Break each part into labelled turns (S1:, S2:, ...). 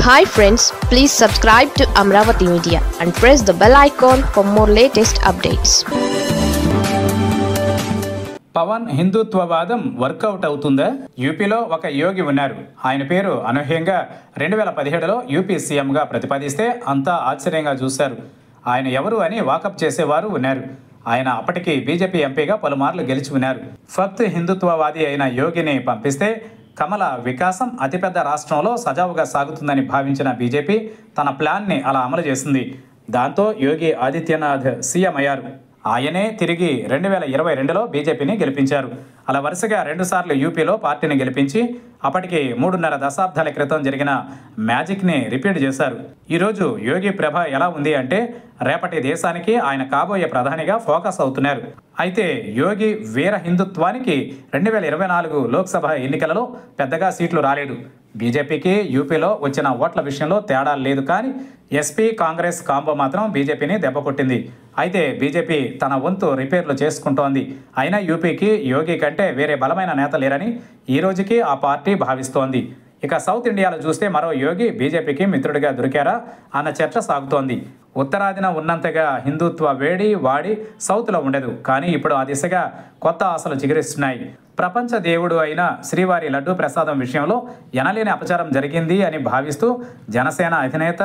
S1: Hi friends please subscribe to Amaravati media and press the bell icon for more latest updates
S2: Pawan హిందుత్వవాదం work out అవుతుందా? యూపీలో ఒక యోగి ఉన్నారు. ఆయన పేరు అనూహ్యంగా రెండు వేల పదిహేడులో యూపీ సీఎంగా ప్రతిపాదిస్తే అంతా ఆశ్చర్యంగా చూశారు. ఆయన ఎవరు అని వాకప్ చేసేవారు ఉన్నారు. ఆయన అప్పటికి బీజేపీ ఎంపీగా పలుమార్లు గెలిచి ఉన్నారు. ఫక్త్ హిందుత్వవాది అయిన యోగిని పంపిస్తే కమల వికాసం అతిపెద్ద రాష్ట్రంలో సజావుగా సాగుతుందని భావించిన బీజేపీ తన ప్లాన్ని అలా అమలు చేసింది. దాంతో యోగి ఆదిత్యనాథ్ సీఎం అయ్యారు. ఆయనే తిరిగి రెండు వేల ఇరవై రెండులో బీజేపీని గెలిపించారు. అలా వరుసగా రెండుసార్లు యూపీలో పార్టీని గెలిపించి అప్పటికి మూడున్నర దశాబ్దాల క్రితం జరిగిన మ్యాజిక్ని రిపీట్ చేశారు. ఈరోజు యోగి ప్రభ ఎలా ఉంది అంటే రేపటి దేశానికి ఆయన కాబోయే ప్రధానిగా ఫోకస్ అవుతున్నారు. అయితే యోగి వీర హిందుత్వానికి రెండు వేల ఇరవై నాలుగు లోక్సభ ఎన్నికలలో పెద్దగా సీట్లు రాలేదు. బీజేపీకి యూపీలో వచ్చిన ఓట్ల విషయంలో తేడా లేదు కానీ ఎస్పీ కాంగ్రెస్ కాంబో మాత్రం బీజేపీని దెబ్బకొట్టింది అయితే బీజేపీ తన వంతు రిపేర్లు చేసుకుంటోంది. అయినా యూపీకి యోగి కంటే వేరే బలమైన నేత లేరని ఈ రోజుకి ఆ పార్టీ భావిస్తోంది. ఇక సౌత్ ఇండియాలో చూస్తే మరో యోగి బీజేపీకి మిత్రుడిగా దొరికారా అన్న చర్చ సాగుతోంది. ఉత్తరాదిన ఉన్నంతగా హిందుత్వ వేడి వాడి సౌత్లో ఉండదు. కానీ ఇప్పుడు ఆ దిశగా కొత్త ఆశలు చిగురిస్తున్నాయి. ప్రపంచ దేవుడు అయిన శ్రీవారి లడ్డూ ప్రసాదం విషయంలో ఎనలేని అపచారం జరిగింది అని భావిస్తూ జనసేన అధినేత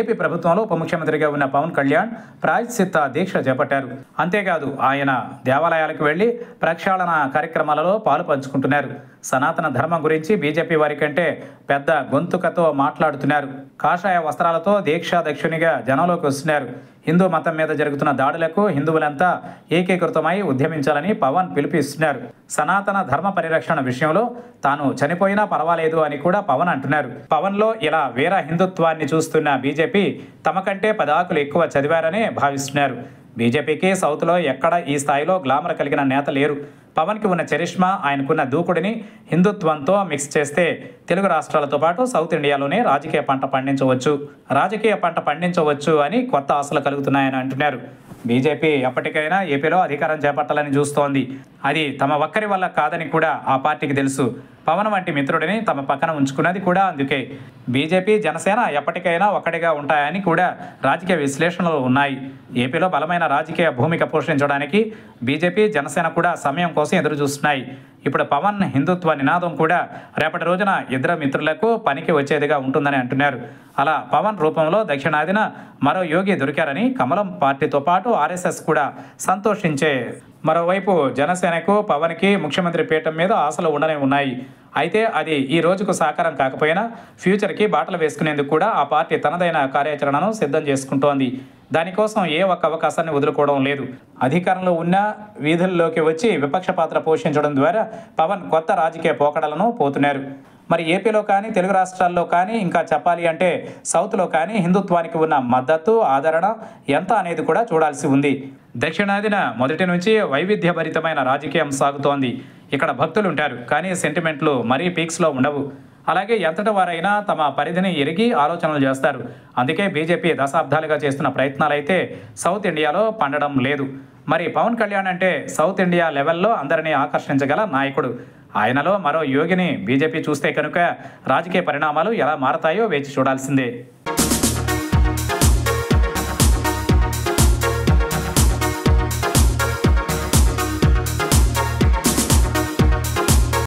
S2: ఏపీ ప్రభుత్వంలో ఉప ముఖ్యమంత్రిగా ఉన్న పవన్ కళ్యాణ్ ప్రాయశ్చిత్త దీక్ష చేపట్టారు. అంతేకాదు ఆయన దేవాలయాలకు వెళ్ళి ప్రక్షాళన కార్యక్రమాలలో పాలు పంచుకుంటున్నారు. సనాతన ధర్మం గురించి బీజేపీ వారి కంటే పెద్ద గొంతుకతో మాట్లాడుతున్నారు. కాషాయ వస్త్రాలతో దీక్షా దక్షునిగా జనంలోకి వస్తున్నారు. హిందూ మతం మీద జరుగుతున్న దాడులకు హిందువులంతా ఏకీకృతమై ఉద్యమించాలని పవన్ పిలుపునిస్తున్నారు సనాతన ధర్మ పరిరక్షణ విషయంలో తాను చనిపోయినా పర్వాలేదు అని కూడా పవన్ అంటున్నారు. పవన్లో ఇలా వీర హిందుత్వాన్ని చూస్తున్న బీజేపీ తమ కంటే పదాకులు ఎక్కువ చదివారనే భావిస్తున్నారు. బీజేపీకి సౌత్లో ఎక్కడ ఈ స్థాయిలో గ్లామర్ కలిగిన నేత లేరు. పవన్కి ఉన్న చరిష్మా ఆయనకున్న దూకుడిని హిందుత్వంతో మిక్స్ చేస్తే తెలుగు రాష్ట్రాలతో పాటు సౌత్ ఇండియాలోనే రాజకీయ పంట పండించవచ్చు. రాజకీయ పంట పండించవచ్చు అని కొత్త ఆశలు కలుగుతున్నాయని అంటున్నారు. బీజేపీ ఎప్పటికైనా ఏపీలో అధికారం చేపట్టాలని చూస్తోంది. అది తమ ఒక్కరి వల్ల కాదని కూడా ఆ పార్టీకి తెలుసు. పవన్ వంటి మిత్రుడిని తమ పక్కన ఉంచుకున్నది కూడా అందుకే. బీజేపీ జనసేన ఎప్పటికైనా ఒక్కటిగా ఉంటాయని కూడా రాజకీయ విశ్లేషణలు ఉన్నాయి. ఏపీలో బలమైన రాజకీయ భూమిక పోషించడానికి బీజేపీ జనసేన కూడా సమయం కోసం ఎదురు చూస్తున్నాయి ఇప్పుడు పవన్ హిందుత్వ నినాదం కూడా రేపటి రోజున ఇద్దరు మిత్రులకు పనికి వచ్చేదిగా ఉంటుందని అంటున్నారు. అలా పవన్ రూపంలో దక్షిణాదిన మరో యోగి దొరికారని కమలం పార్టీతో పాటు ఆర్ఎస్ఎస్ కూడా సంతోషించే మరోవైపు జనసేనకు పవన్కి ముఖ్యమంత్రి పీఠం మీద ఆశలు ఉండనే ఉన్నాయి. అయితే అది ఈ రోజుకు సాకారం కాకపోయినా ఫ్యూచర్కి బాటలు వేసుకునేందుకు కూడా ఆ పార్టీ తనదైన కార్యాచరణను సిద్ధం చేసుకుంటోంది. దానికోసం ఏ ఒక్క అవకాశాన్ని వదులుకోవడం లేదు. అధికారంలో ఉన్న వీధుల్లోకి వచ్చి విపక్ష పాత్ర పోషించడం ద్వారా పవన్ కొత్త రాజకీయ పోకడలను పోతున్నారు. మరి ఏపీలో కానీ తెలుగు రాష్ట్రాల్లో కానీ ఇంకా చెప్పాలి అంటే సౌత్లో కానీ హిందుత్వానికి ఉన్న మద్దతు ఆదరణ ఎంత అనేది కూడా చూడాల్సి ఉంది. దక్షిణాదిన మొదటి నుంచి వైవిధ్యభరితమైన రాజకీయం సాగుతోంది. ఇక్కడ భక్తులు ఉంటారు కానీ సెంటిమెంట్లు మరీ పీక్స్లో ఉండవు. అలాగే ఎంతటి వారైనా తమ పరిధిని ఎరిగి ఆలోచనలు చేస్తారు. అందుకే బీజేపీ దశాబ్దాలుగా చేస్తున్న ప్రయత్నాలైతే సౌత్ ఇండియాలో పండడం లేదు. మరి పవన్ కళ్యాణ్ అంటే సౌత్ ఇండియా లెవెల్లో అందరినీ ఆకర్షించగల నాయకుడు. ఆయనలో మరో యోగిని బీజేపీ చూస్తే కనుక రాజకీయ పరిణామాలు ఎలా మారతాయో వేచి చూడాల్సిందే.